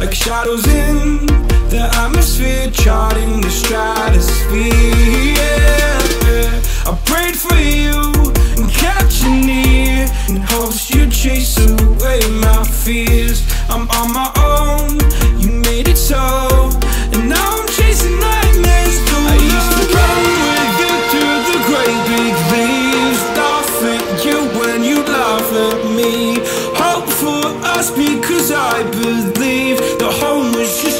Like shadows in the atmosphere, charting the stratosphere. Yeah. I prayed for you and kept you near in hopes us because I believe the home was just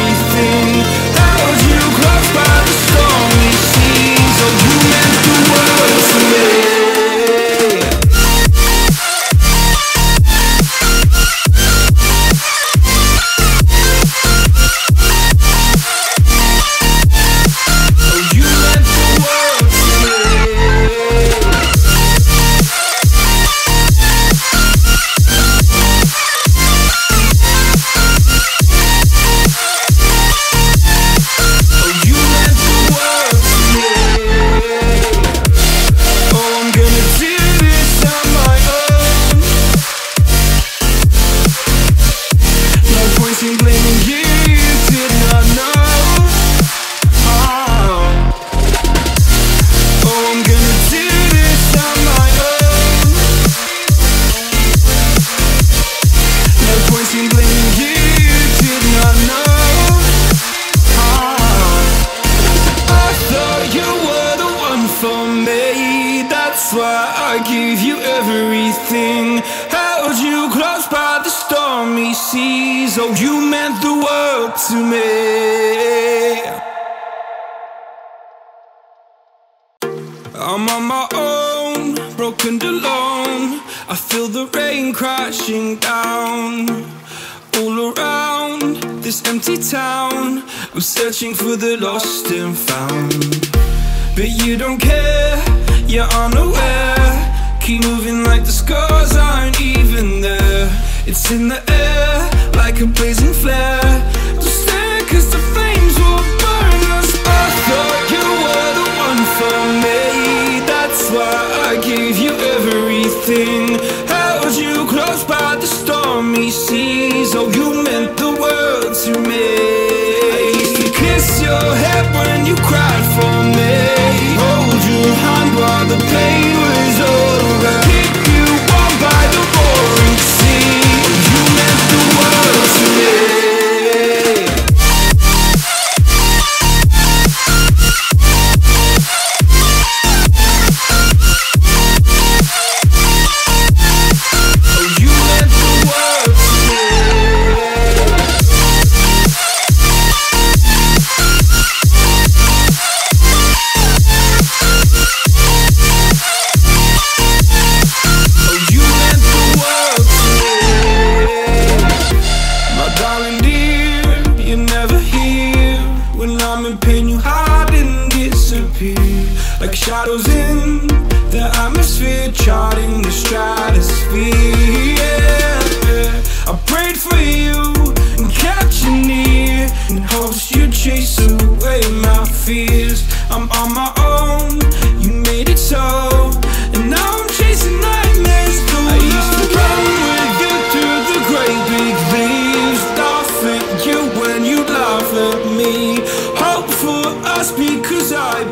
Gave you everything. Held you close by the stormy seas. Oh, you meant the world to me. I'm on my own, broken alone. I feel the rain crashing down all around this empty town. I'm searching for the lost and found. But you don't care, you're unaware. Keep moving like the scars aren't even there. It's in the air like a blazing flare. Don't stare, cause the flames will burn us. I thought you were the one for me. That's why I gave you everything. Held you close by the stormy seas. Oh, you you hide and disappear Like shadows in the atmosphere Charting the stratosphere yeah. I prayed for you and kept you near In hopes you'd chase away my fears us because I